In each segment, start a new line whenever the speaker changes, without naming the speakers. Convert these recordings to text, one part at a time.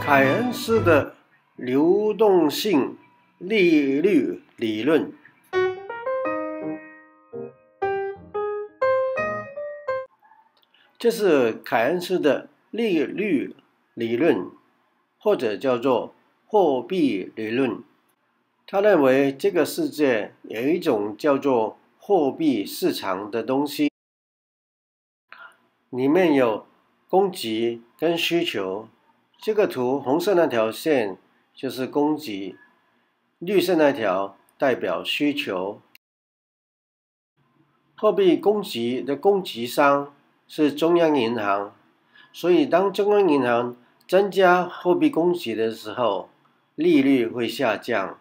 凯恩斯的流动性利率理论，这是凯恩斯的利率理论，或者叫做货币理论。他认为这个世界有一种叫做货币市场的东西，里面有供给跟需求。这个图红色那条线就是供给，绿色那条代表需求。货币供给的供给商是中央银行，所以当中央银行增加货币供给的时候，利率会下降。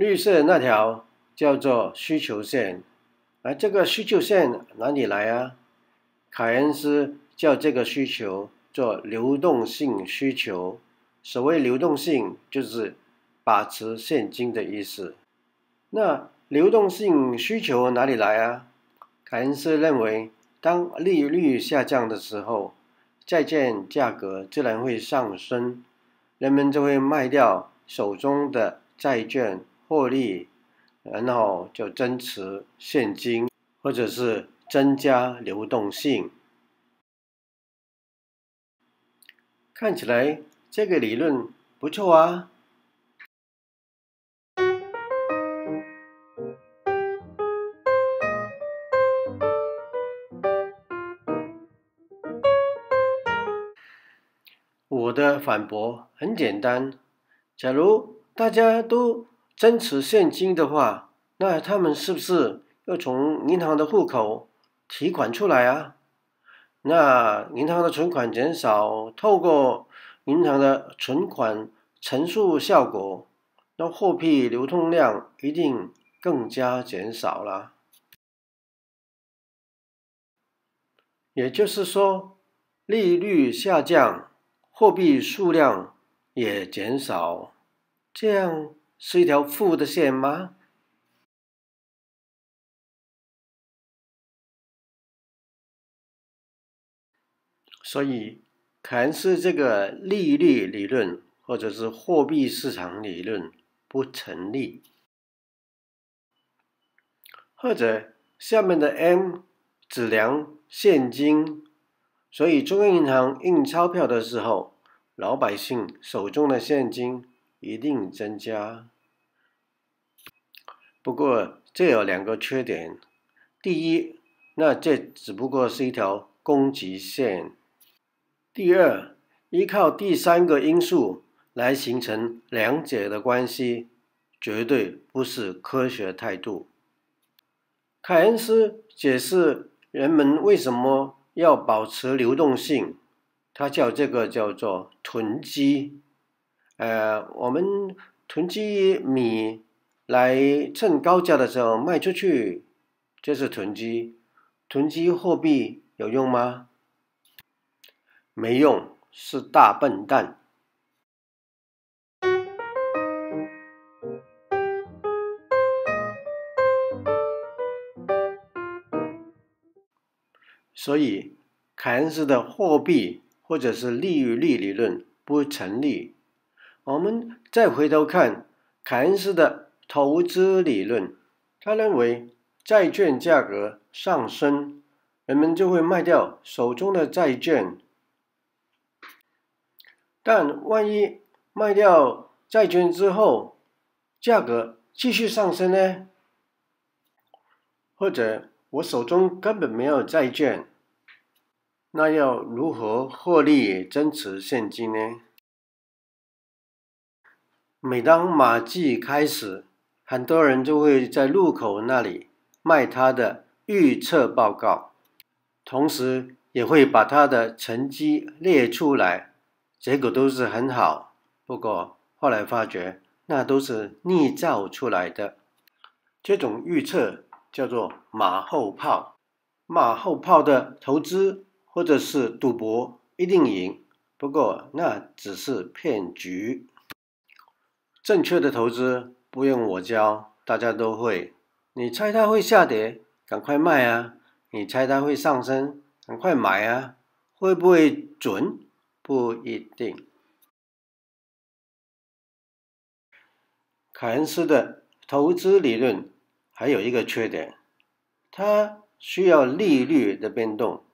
绿色那条叫做需求线，而这个需求线哪里来啊？凯恩斯叫这个需求做流动性需求。所谓流动性，就是把持现金的意思。那流动性需求哪里来啊？凯恩斯认为，当利率下降的时候，债券价格自然会上升，人们就会卖掉手中的债券获利，然后就增持现金，或者是。增加流动性，看起来这个理论不错啊。我的反驳很简单：假如大家都增持现金的话，那他们是不是要从银行的户口？提款出来啊，那银行的存款减少，透过银行的存款乘数效果，那货币流通量一定更加减少了。也就是说，利率下降，货币数量也减少，这样是一条负的线吗？所以，凯恩斯这个利率理论或者是货币市场理论不成立，或者下面的 M 只量现金，所以中央银行印钞票的时候，老百姓手中的现金一定增加。不过这有两个缺点：第一，那这只不过是一条供给线。第二，依靠第三个因素来形成两者的关系，绝对不是科学态度。凯恩斯解释人们为什么要保持流动性，他叫这个叫做囤积。呃，我们囤积米来趁高价的时候卖出去，这是囤积。囤积货币有用吗？没用，是大笨蛋。所以，凯恩斯的货币或者是利率理论不成立。我们再回头看凯恩斯的投资理论，他认为债券价格上升，人们就会卖掉手中的债券。但万一卖掉债券之后，价格继续上升呢？或者我手中根本没有债券，那要如何获利增持现金呢？每当马季开始，很多人就会在路口那里卖他的预测报告，同时也会把他的成绩列出来。结果都是很好，不过后来发觉那都是捏造出来的。这种预测叫做马后炮。马后炮的投资或者是赌博一定赢，不过那只是骗局。正确的投资不用我教，大家都会。你猜它会下跌，赶快卖啊！你猜它会上升，赶快买啊！会不会准？不一定。凯恩斯的投资理论还有一个缺点，它需要利率的变动。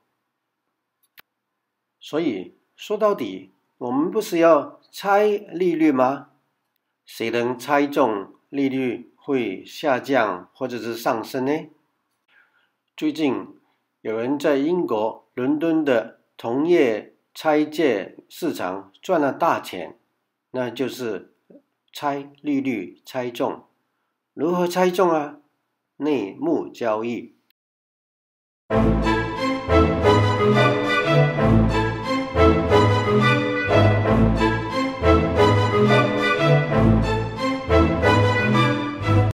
所以说到底，我们不是要猜利率吗？谁能猜中利率会下降或者是上升呢？最近有人在英国伦敦的同业拆借市场赚了大钱，那就是猜利率猜中。如何猜中啊？内幕交易。